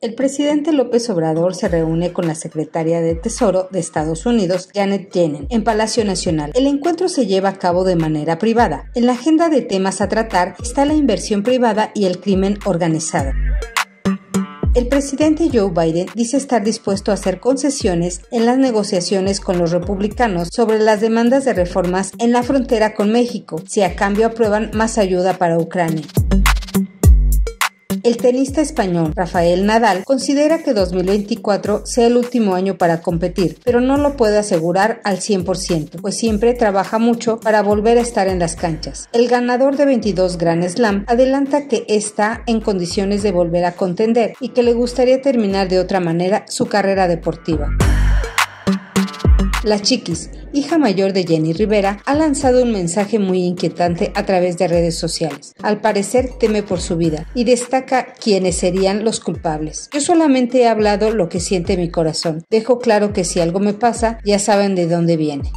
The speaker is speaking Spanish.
El presidente López Obrador se reúne con la secretaria de Tesoro de Estados Unidos, Janet Yellen, en Palacio Nacional. El encuentro se lleva a cabo de manera privada. En la agenda de temas a tratar está la inversión privada y el crimen organizado. El presidente Joe Biden dice estar dispuesto a hacer concesiones en las negociaciones con los republicanos sobre las demandas de reformas en la frontera con México, si a cambio aprueban más ayuda para Ucrania. El tenista español Rafael Nadal considera que 2024 sea el último año para competir, pero no lo puede asegurar al 100%, pues siempre trabaja mucho para volver a estar en las canchas. El ganador de 22 Grand Slam adelanta que está en condiciones de volver a contender y que le gustaría terminar de otra manera su carrera deportiva. La Chiquis, hija mayor de Jenny Rivera, ha lanzado un mensaje muy inquietante a través de redes sociales. Al parecer teme por su vida y destaca quiénes serían los culpables. Yo solamente he hablado lo que siente mi corazón. Dejo claro que si algo me pasa, ya saben de dónde viene.